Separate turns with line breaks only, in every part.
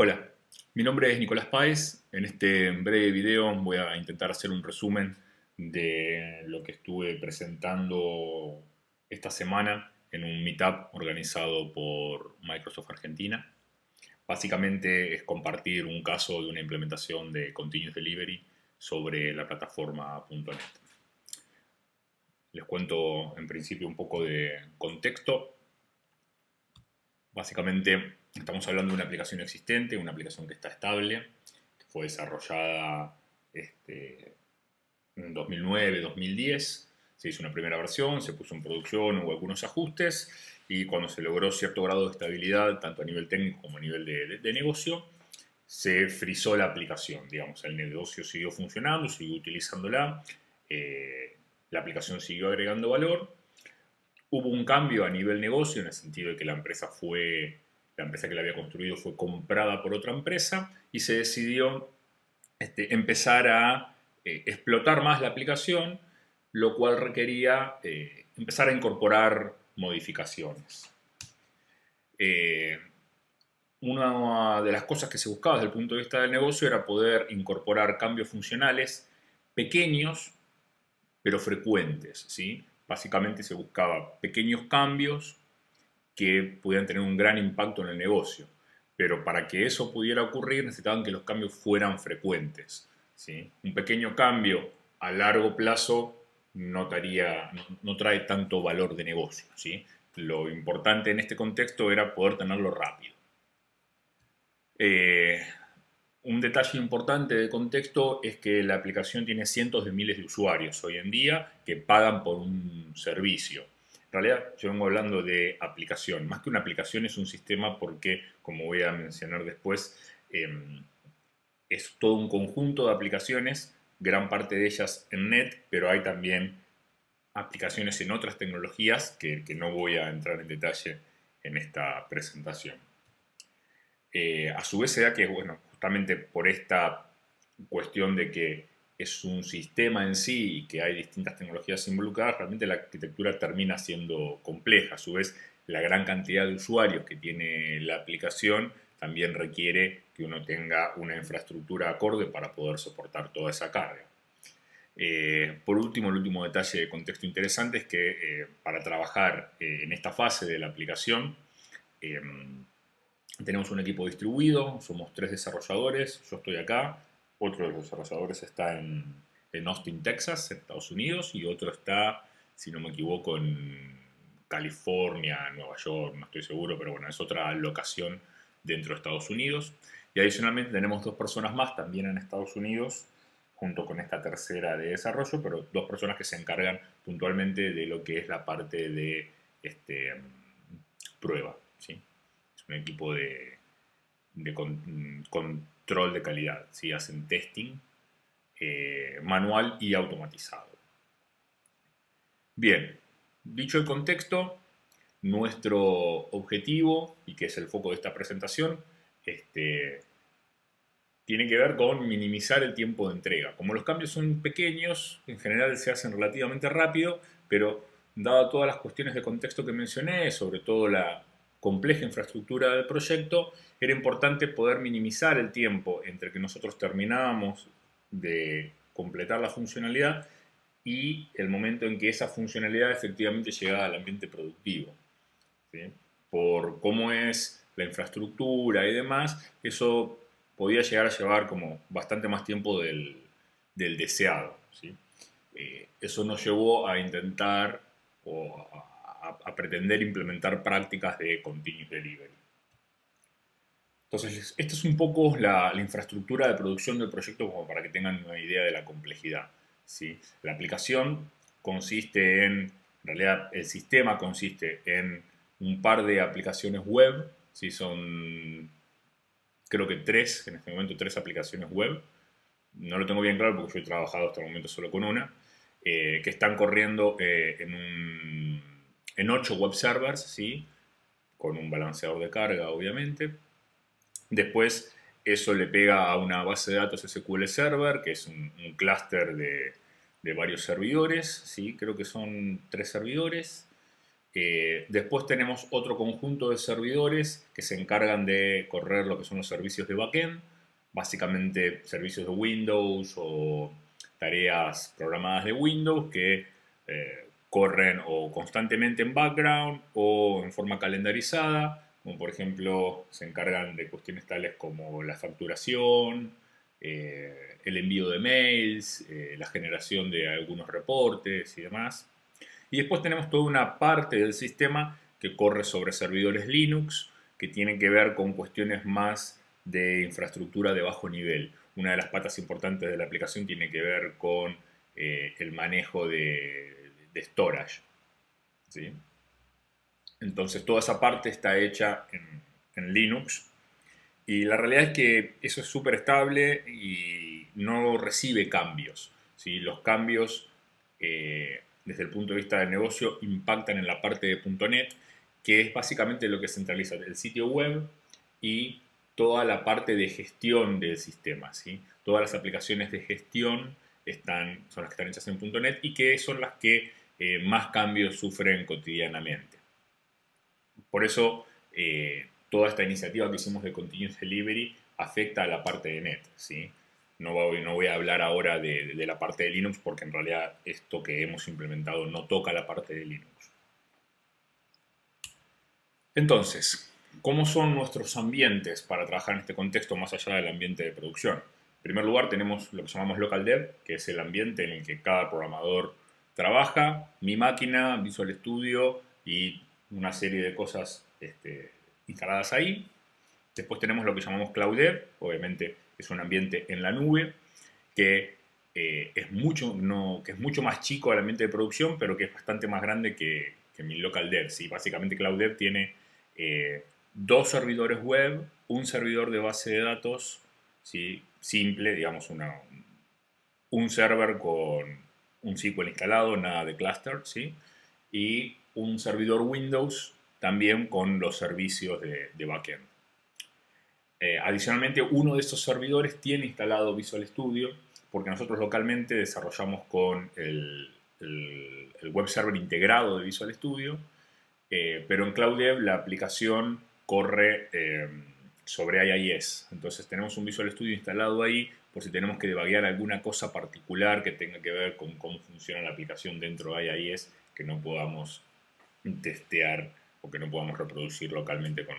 Hola, mi nombre es Nicolás Páez. En este breve video voy a intentar hacer un resumen de lo que estuve presentando esta semana en un meetup organizado por Microsoft Argentina. Básicamente es compartir un caso de una implementación de Continuous Delivery sobre la plataforma .NET. Les cuento en principio un poco de contexto. Básicamente Estamos hablando de una aplicación existente, una aplicación que está estable, que fue desarrollada este, en 2009, 2010. Se hizo una primera versión, se puso en producción, hubo algunos ajustes y cuando se logró cierto grado de estabilidad, tanto a nivel técnico como a nivel de, negocio, se frizó la aplicación. Digamos, el negocio siguió funcionando, siguió utilizándola, eh, la aplicación siguió agregando valor. Hubo un cambio a nivel negocio en el sentido de que la empresa fue la empresa que la había construido fue comprada por otra empresa y se decidió este, empezar a eh, explotar más la aplicación, lo cual requería eh, empezar a incorporar modificaciones. Eh, una de las cosas que se buscaba desde el punto de vista del negocio era poder incorporar cambios funcionales pequeños pero frecuentes. ¿sí? Básicamente se buscaba pequeños cambios que pudieran tener un gran impacto en el negocio. Pero para que eso pudiera ocurrir necesitaban que los cambios fueran frecuentes. ¿sí? Un pequeño cambio a largo plazo no, no, trae tanto valor de negocio. ¿sí? Lo importante en este contexto era poder tenerlo rápido. Eh, un detalle importante de contexto es que la aplicación tiene cientos de miles de usuarios hoy en día que pagan por un servicio. En realidad yo vengo hablando de aplicación. Más que una aplicación es un sistema porque, como voy a mencionar después, em, es todo un conjunto de aplicaciones, gran parte de ellas en net, pero hay también aplicaciones en otras tecnologías que, no voy a entrar en detalle en esta presentación. Eh, a su vez se da que, bueno, justamente por esta cuestión de que es un sistema en sí y que hay distintas tecnologías involucradas, realmente la arquitectura termina siendo compleja. A su vez, la gran cantidad de usuarios que tiene la aplicación también requiere que uno tenga una infraestructura acorde para poder soportar toda esa carga. Eh, por último, el último detalle de contexto interesante es que eh, para trabajar eh, en esta fase de la aplicación tenemos un equipo distribuido, somos tres desarrolladores, yo estoy acá, otro de los desarrolladores está en, Austin, Texas, en Estados Unidos, y otro está, si no me equivoco, en California, Nueva York, no estoy seguro, pero bueno, es otra locación dentro de Estados Unidos. Y adicionalmente tenemos dos personas más también en Estados Unidos, junto con esta tercera de desarrollo, pero dos personas que se encargan puntualmente de lo que es la parte de este, prueba. ¿sí? Es un equipo de, de control de calidad, si hacen testing eh, manual y automatizado. Bien, dicho el contexto, nuestro objetivo, y que es el foco de esta presentación, este, tiene que ver con minimizar el tiempo de entrega. Como los cambios son pequeños, en general se hacen relativamente rápido, pero dado todas las cuestiones de contexto que mencioné, sobre todo la compleja infraestructura del proyecto, era importante poder minimizar el tiempo entre que nosotros terminábamos de completar la funcionalidad y el momento en que esa funcionalidad efectivamente llegaba al ambiente productivo. Por cómo es la infraestructura y demás, eso podía llegar a llevar como bastante más tiempo del, deseado. Eh, eso nos llevó a intentar o a pretender implementar prácticas de continuous delivery. Entonces, esta es un poco la, infraestructura de producción del proyecto como para que tengan una idea de la complejidad. ¿sí? La aplicación consiste en, en realidad el sistema consiste en un par de aplicaciones web, ¿sí? son creo que tres, en este momento tres aplicaciones web, no lo tengo bien claro porque yo he trabajado hasta el momento solo con una, eh, que están corriendo eh, en, en ocho web servers, ¿sí? con un balanceador de carga obviamente, Después eso le pega a una base de datos SQL Server, que es un, clúster de, varios servidores, ¿sí? creo que son tres servidores. Eh, después tenemos otro conjunto de servidores que se encargan de correr lo que son los servicios de backend, básicamente servicios de Windows o tareas programadas de Windows que eh, corren o constantemente en background o en forma calendarizada, como por ejemplo se encargan de cuestiones tales como la facturación, eh, el envío de mails, la generación de algunos reportes y demás. Y después tenemos toda una parte del sistema que corre sobre servidores Linux, que tiene que ver con cuestiones más de infraestructura de bajo nivel. Una de las patas importantes de la aplicación tiene que ver con eh, el manejo de, storage. Entonces toda esa parte está hecha en, Linux y la realidad es que eso es súper estable y no recibe cambios. ¿sí? Los cambios eh, desde el punto de vista del negocio impactan en la parte de .NET, que es básicamente lo que centraliza el sitio web y toda la parte de gestión del sistema. ¿sí? Todas las aplicaciones de gestión están, son las que están hechas en .NET y que son las que más cambios sufren cotidianamente. Por eso, eh, toda esta iniciativa que hicimos de Continuous Delivery afecta a la parte de NET. ¿sí? No voy, no voy a hablar ahora de, la parte de Linux porque en realidad esto que hemos implementado no toca la parte de Linux. Entonces, ¿cómo son nuestros ambientes para trabajar en este contexto más allá del ambiente de producción? En primer lugar tenemos lo que llamamos local dev, que es el ambiente en el que cada programador trabaja, mi máquina, Visual Studio y una serie de cosas este, instaladas ahí. Después tenemos lo que llamamos Cloud obviamente es un ambiente en la nube que, eh, es, mucho, no, que es mucho más chico al ambiente de producción, pero que es bastante más grande que, mi local dev. Básicamente Cloud Dev tiene eh, dos servidores web, un servidor de base de datos simple, digamos una, un server con un SQL instalado, nada de cluster, ¿sí? y un servidor Windows también con los servicios de, de backend. Eh, adicionalmente, uno de esos servidores tiene instalado Visual Studio, porque nosotros localmente desarrollamos con el, web server integrado de Visual Studio, eh, pero en CloudDev la aplicación corre eh, sobre IIS. Entonces tenemos un Visual Studio instalado ahí por si tenemos que debaguear alguna cosa particular que tenga que ver con cómo funciona la aplicación dentro de IIS que no podamos testear o que no podamos reproducir localmente con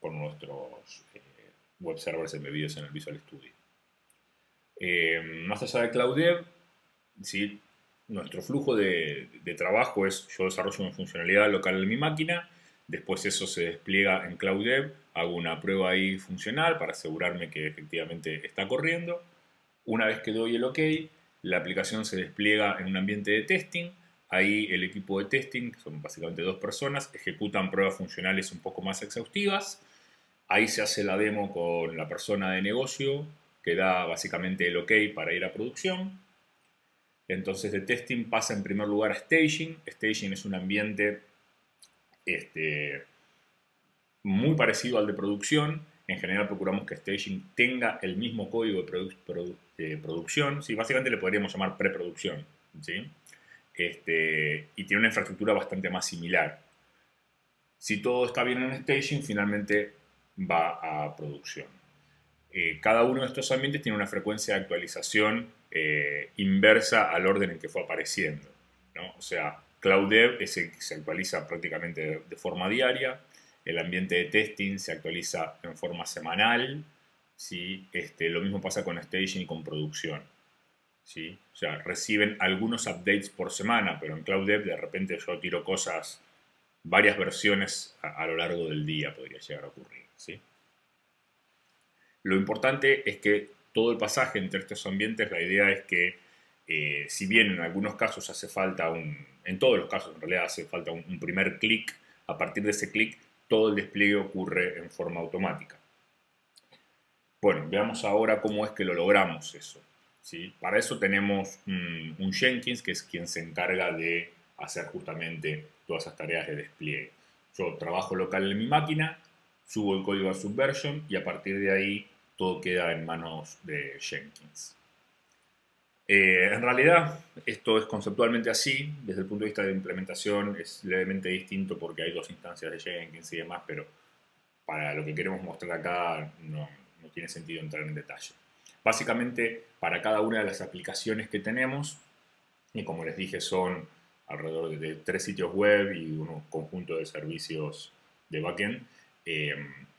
con nuestros eh, web servers embebidos en el Visual Studio. Eh, más allá de Cloud Dev, ¿sí? nuestro flujo de, trabajo es yo desarrollo una funcionalidad local en mi máquina, después eso se despliega en Cloud Dev, hago una prueba ahí funcional para asegurarme que efectivamente está corriendo. Una vez que doy el OK, la aplicación se despliega en un ambiente de testing. Ahí el equipo de testing, que son básicamente dos personas, ejecutan pruebas funcionales un poco más exhaustivas Ahí se hace la demo con la persona de negocio que da básicamente el ok para ir a producción. Entonces de testing pasa en primer lugar a staging. Staging es un ambiente este, muy parecido al de producción. En general procuramos que staging tenga el mismo código de, producción. Sí, básicamente le podríamos llamar preproducción. ¿sí? Este, y tiene una infraestructura bastante más similar. Si todo está bien en staging, finalmente va a producción. Eh, cada uno de estos ambientes tiene una frecuencia de actualización eh, inversa al orden en que fue apareciendo. O sea, CloudDev que se actualiza prácticamente de, forma diaria, el ambiente de testing se actualiza en forma semanal, ¿sí? este, lo mismo pasa con staging y con producción. ¿sí? O sea, reciben algunos updates por semana, pero en CloudDev de repente yo tiro cosas, varias versiones a lo largo del día podría llegar a ocurrir. ¿sí? Lo importante es que todo el pasaje entre estos ambientes, la idea es que eh, si bien en algunos casos hace falta un, en todos los casos en realidad hace falta un, primer clic, a partir de ese clic todo el despliegue ocurre en forma automática. Bueno, veamos ahora cómo es que lo logramos eso. ¿sí? Para eso tenemos un, un Jenkins, que es quien se encarga de hacer justamente todas esas tareas de despliegue. Yo trabajo local en mi máquina, subo el código a Subversion y a partir de ahí todo queda en manos de Jenkins. Eh, en realidad, esto es conceptualmente así, desde el punto de vista de implementación es levemente distinto porque hay dos instancias de Jenkins y demás, pero para lo que queremos mostrar acá no, tiene sentido entrar en detalle. Básicamente, para cada una de las aplicaciones que tenemos, y como les dije, son alrededor de tres sitios web y un conjunto de servicios de backend, eh,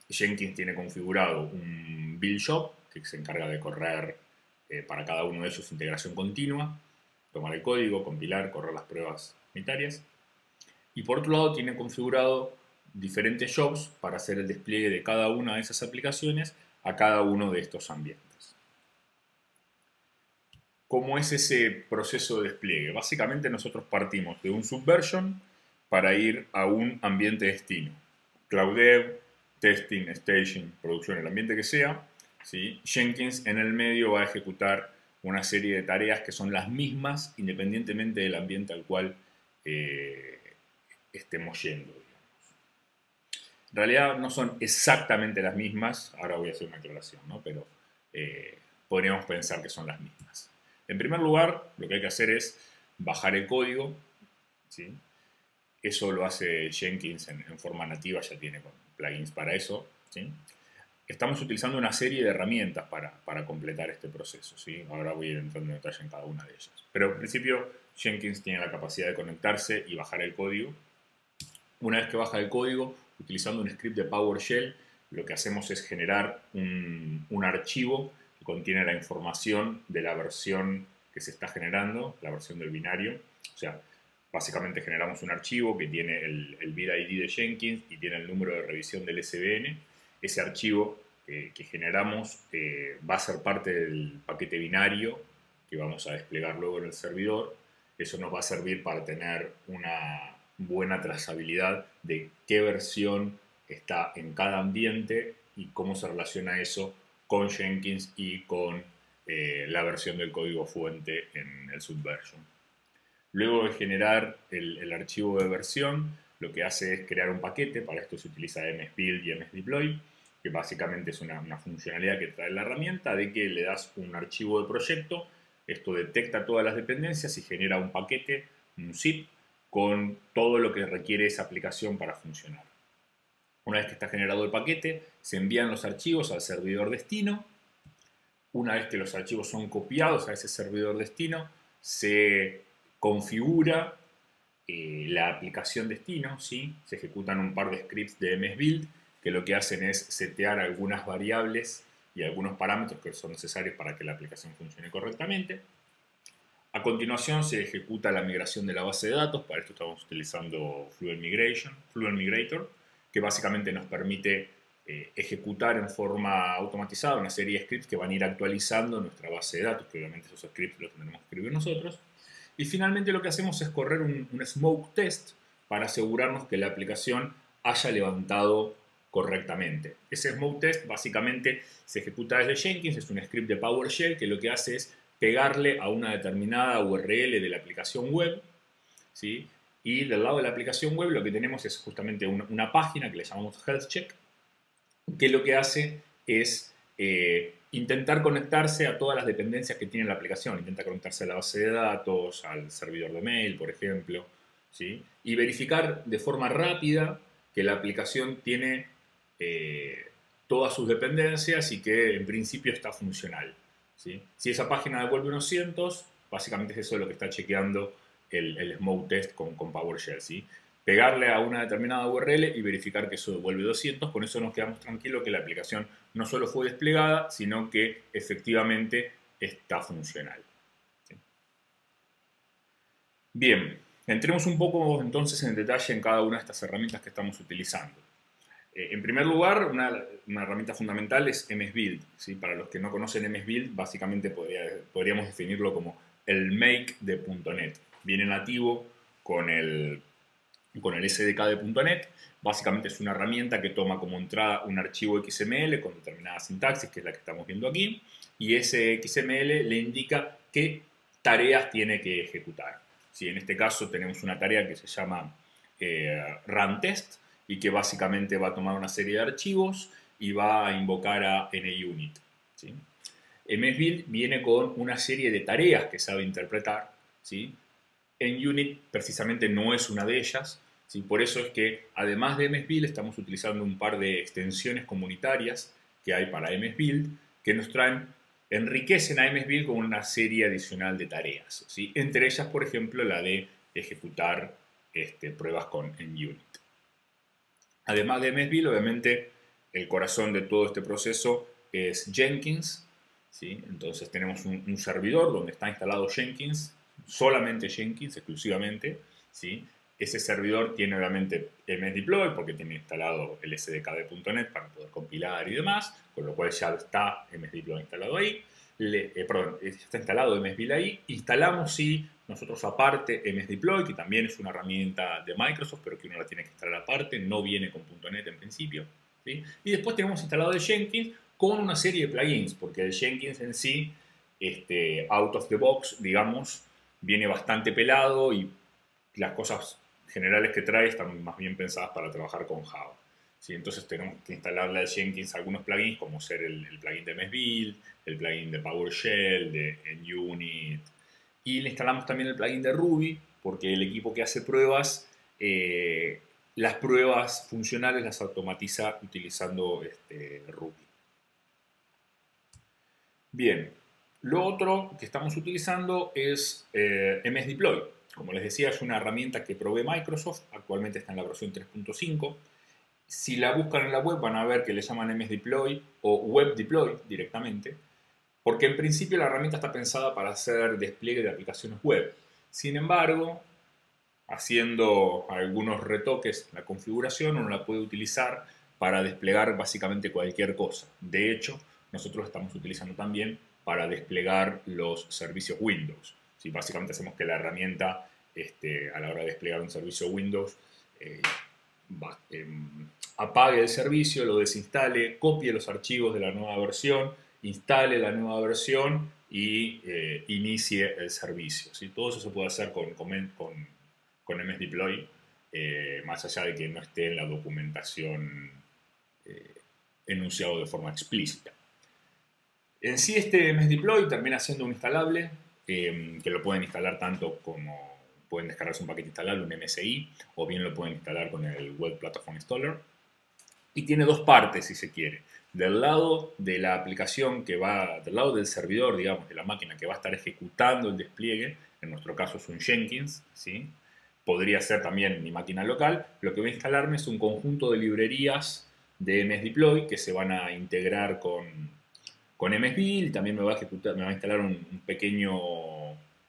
Jenkins tiene configurado un build shop que se encarga de correr eh, para cada uno de ellos integración continua, tomar el código, compilar, correr las pruebas unitarias. Y por otro lado tiene configurado diferentes jobs para hacer el despliegue de cada una de esas aplicaciones a cada uno de estos ambientes. ¿Cómo es ese proceso de despliegue? Básicamente nosotros partimos de un subversion para ir a un ambiente destino. Cloud Dev, testing, staging, producción, el ambiente que sea. ¿Sí? Jenkins en el medio va a ejecutar una serie de tareas que son las mismas independientemente del ambiente al cual eh, estemos yendo. En realidad no son exactamente las mismas, ahora voy a hacer una aclaración, ¿no? pero eh, podríamos pensar que son las mismas. En primer lugar, lo que hay que hacer es bajar el código. ¿sí? Eso lo hace Jenkins en, forma nativa, ya tiene plugins para eso. Estamos utilizando una serie de herramientas para, para, completar este proceso. Ahora voy a ir entrando en detalle en cada una de ellas. Pero en principio Jenkins tiene la capacidad de conectarse y bajar el código. Una vez que baja el código, utilizando un script de PowerShell, lo que hacemos es generar un, un archivo contiene la información de la versión que se está generando, la versión del binario. O sea, básicamente generamos un archivo que tiene el, el ID de Jenkins y tiene el número de revisión del SBN. Ese archivo que generamos eh, va a ser parte del paquete binario que vamos a desplegar luego en el servidor. Eso nos va a servir para tener una buena trazabilidad de qué versión está en cada ambiente y cómo se relaciona eso con Jenkins y con eh, la versión del código fuente en el Subversion. Luego de generar el, archivo de versión, lo que hace es crear un paquete, para esto se utiliza msbuild y msdeploy, que básicamente es una, una funcionalidad que trae la herramienta de que le das un archivo de proyecto, esto detecta todas las dependencias y genera un paquete, un zip, con todo lo que requiere esa aplicación para funcionar. Una vez que está generado el paquete, se envían los archivos al servidor destino. Una vez que los archivos son copiados a ese servidor destino, se configura eh, la aplicación destino, ¿sí? se ejecutan un par de scripts de msbuild que lo que hacen es setear algunas variables y algunos parámetros que son necesarios para que la aplicación funcione correctamente. A continuación se ejecuta la migración de la base de datos, para esto estamos utilizando Fluent Migration, Fluent Migrator, que básicamente nos permite eh, ejecutar en forma automatizada una serie de scripts que van a ir actualizando nuestra base de datos, que obviamente esos scripts los tendremos que escribir nosotros. Y finalmente lo que hacemos es correr un, smoke test para asegurarnos que la aplicación haya levantado correctamente. Ese smoke test básicamente se ejecuta desde Jenkins, es un script de PowerShell que lo que hace es pegarle a una determinada URL de la aplicación web, ¿sí? Y del lado de la aplicación web lo que tenemos es justamente una, página que le llamamos Health Check, que lo que hace es eh, intentar conectarse a todas las dependencias que tiene la aplicación. Intenta conectarse a la base de datos, al servidor de mail, por ejemplo, ¿sí? y verificar de forma rápida que la aplicación tiene eh, todas sus dependencias y que en principio está funcional. ¿sí? Si esa página devuelve unos cientos, básicamente es eso lo que está chequeando el, smoke test con, con PowerShell, ¿sí? Pegarle a una determinada URL y verificar que eso devuelve 200, con eso nos quedamos tranquilos que la aplicación no solo fue desplegada, sino que efectivamente está funcional. Bien, entremos un poco entonces en detalle en cada una de estas herramientas que estamos utilizando. Eh, en primer lugar, una, herramienta fundamental es MSBuild. ¿sí? Para los que no conocen MSBuild, básicamente podríamos definirlo como el make de .NET viene nativo con el, con el SDK de .NET. Básicamente es una herramienta que toma como entrada un archivo XML con determinada sintaxis, que es la que estamos viendo aquí, y ese XML le indica qué tareas tiene que ejecutar. Si en este caso tenemos una tarea que se llama eh, y que básicamente va a tomar una serie de archivos y va a invocar a NUnit. ¿sí? MSBuild viene con una serie de tareas que sabe interpretar. ¿sí? En Unit precisamente no es una de ellas. ¿Sí? Por eso es que además de MSBuild estamos utilizando un par de extensiones comunitarias que hay para MSBuild que nos traen, enriquecen a MSBuild con una serie adicional de tareas. ¿sí? Entre ellas, por ejemplo, la de ejecutar este, pruebas con en Unit. Además de MSBuild, obviamente, el corazón de todo este proceso es Jenkins. ¿sí? Entonces tenemos un, servidor donde está instalado Jenkins, solamente Jenkins, exclusivamente. ¿sí? Ese servidor tiene obviamente msdeploy porque tiene instalado el SDK de .NET para poder compilar y demás, con lo cual ya está msdeploy instalado ahí. Eh, perdón, está instalado msbuild ahí. Instalamos sí nosotros aparte msdeploy, que también es una herramienta de Microsoft, pero que uno la tiene que instalar aparte, no viene con .NET en principio. Y después tenemos instalado el Jenkins con una serie de plugins, porque el Jenkins en sí, este, out of the box, digamos, viene bastante pelado y las cosas generales que trae están más bien pensadas para trabajar con Java. ¿sí? Entonces tenemos que instalarle al Jenkins algunos plugins, como ser el, plugin de MSBuild, el plugin de PowerShell, de NUnit, y le instalamos también el plugin de Ruby, porque el equipo que hace pruebas, eh, las pruebas funcionales las automatiza utilizando este, Ruby. Bien, lo otro que estamos utilizando es eh, MSDeploy. Como les decía, es una herramienta que provee Microsoft, actualmente está en la versión 3.5. Si la buscan en la web van a ver que le llaman MSDeploy o WebDeploy directamente porque en principio la herramienta está pensada para hacer despliegue de aplicaciones web. Sin embargo, haciendo algunos retoques en la configuración, uno la puede utilizar para desplegar básicamente cualquier cosa. De hecho, nosotros estamos utilizando también para desplegar los servicios Windows. Si básicamente hacemos que la herramienta, este, a la hora de desplegar un servicio Windows, eh, em, apague el servicio, lo desinstale, copie los archivos de la nueva versión instale la nueva versión y eh, inicie el servicio. ¿sí? Todo eso se puede hacer con, con, con, MSDeploy, eh, más allá de que no esté en la documentación enunciado de forma explícita. En sí este MSDeploy termina siendo un instalable, que lo pueden instalar tanto como pueden descargarse un paquete instalable, un MSI, o bien lo pueden instalar con el Web Platform Installer. Y tiene dos partes, si se quiere del lado de la aplicación que va, del lado del servidor, digamos, de la máquina que va a estar ejecutando el despliegue, en nuestro caso es un Jenkins, ¿sí? podría ser también mi máquina local, lo que voy a instalarme es un conjunto de librerías de MSDeploy que se van a integrar con, con MSBuild, también me va a, ejecutar, me va a instalar un, pequeño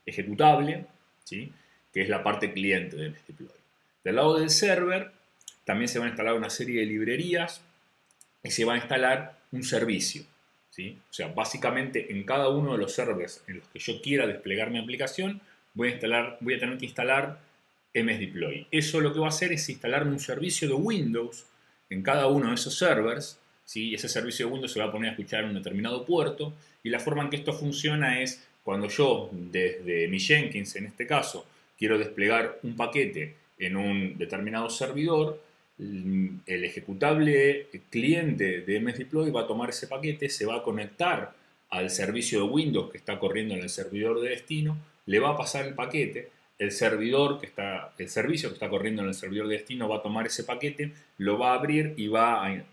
ejecutable, ¿sí? que es la parte cliente de MSDeploy. Del lado del server también se van a instalar una serie de librerías y se va a instalar un servicio. ¿sí? O sea, básicamente en cada uno de los servers en los que yo quiera desplegar mi aplicación, voy a, instalar, voy a tener que instalar MSDeploy. Eso lo que va a hacer es instalarme un servicio de Windows en cada uno de esos servers. ¿Sí? Ese servicio de Windows se va a poner a escuchar un determinado puerto. Y la forma en que esto funciona es cuando yo, desde mi Jenkins en este caso, quiero desplegar un paquete en un determinado servidor, el ejecutable cliente de MSDeploy va a tomar ese paquete, se va a conectar al servicio de Windows que está corriendo en el servidor de destino, le va a pasar el paquete, el servidor que está, el servicio que está corriendo en el servidor de destino va a tomar ese paquete, lo va a abrir y va a,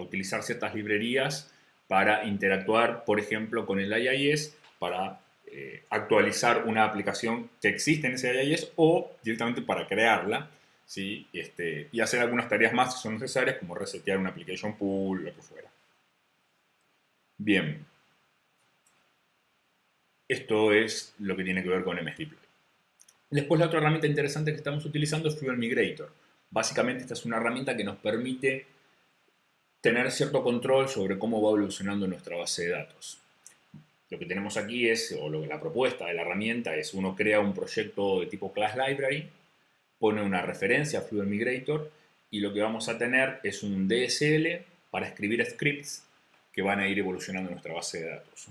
utilizar ciertas librerías para interactuar, por ejemplo, con el IIS para eh, actualizar una aplicación que existe en ese IIS o directamente para crearla ¿sí? este, y hacer algunas tareas más si son necesarias, como resetear una application pool, lo que fuera. Bien. Esto es lo que tiene que ver con MSDeploy. Después la otra herramienta interesante que estamos utilizando es Fluent Migrator. Básicamente esta es una herramienta que nos permite tener cierto control sobre cómo va evolucionando nuestra base de datos. Lo que tenemos aquí es, o lo, la propuesta de la herramienta es, uno crea un proyecto de tipo Class Library, pone una referencia a Fluent Migrator y lo que vamos a tener es un DSL para escribir scripts que van a ir evolucionando nuestra base de datos.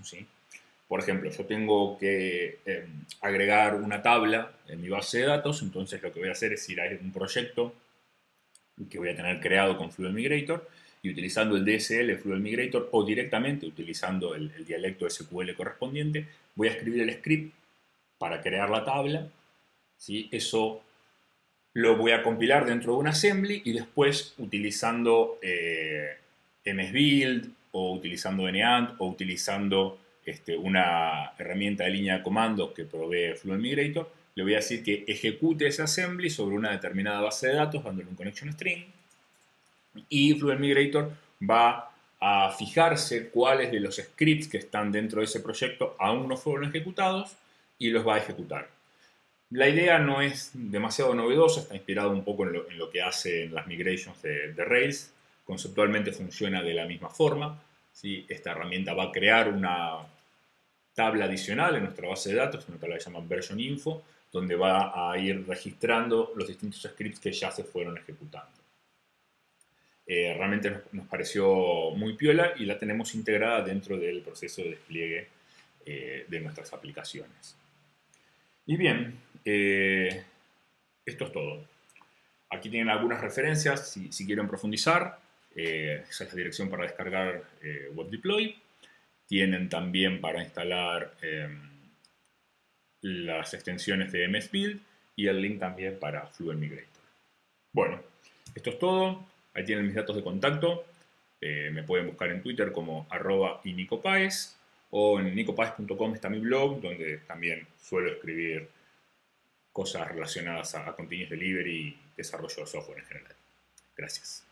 Por ejemplo, yo tengo que em, agregar una tabla en mi base de datos, entonces lo que voy a hacer es ir a un proyecto que voy a tener creado con Fluent Migrator y utilizando el DSL Fluid Migrator o directamente utilizando el, dialecto SQL correspondiente, voy a escribir el script para crear la tabla. ¿sí? Eso lo voy a compilar dentro de un assembly y después utilizando eh, msbuild o utilizando NAND o utilizando este, una herramienta de línea de comandos que provee Fluent Migrator, le voy a decir que ejecute ese assembly sobre una determinada base de datos dándole un connection string y Fluent Migrator va a fijarse cuáles de los scripts que están dentro de ese proyecto aún no fueron ejecutados y los va a ejecutar. La idea no es demasiado novedosa, está inspirada un poco en lo, que hacen las migrations de, Rails. Conceptualmente funciona de la misma forma. ¿sí? Esta herramienta va a crear una tabla adicional en nuestra base de datos, una tabla que se llama version info, donde va a ir registrando los distintos scripts que ya se fueron ejecutando. Eh, realmente nos, pareció muy piola y la tenemos integrada dentro del proceso de despliegue eh, de nuestras aplicaciones. Y bien, eh, esto es todo. Aquí tienen algunas referencias si, quieren profundizar. Esa es la dirección para descargar WebDeploy. Tienen también para instalar em, las extensiones de MSBuild y el link también para Fluent Migrator. Bueno, esto es todo. Ahí tienen mis datos de contacto. me pueden buscar en Twitter como arroba y o en nicopaez.com está mi blog donde también suelo escribir cosas relacionadas a, a delivery y desarrollo de software en general. Gracias.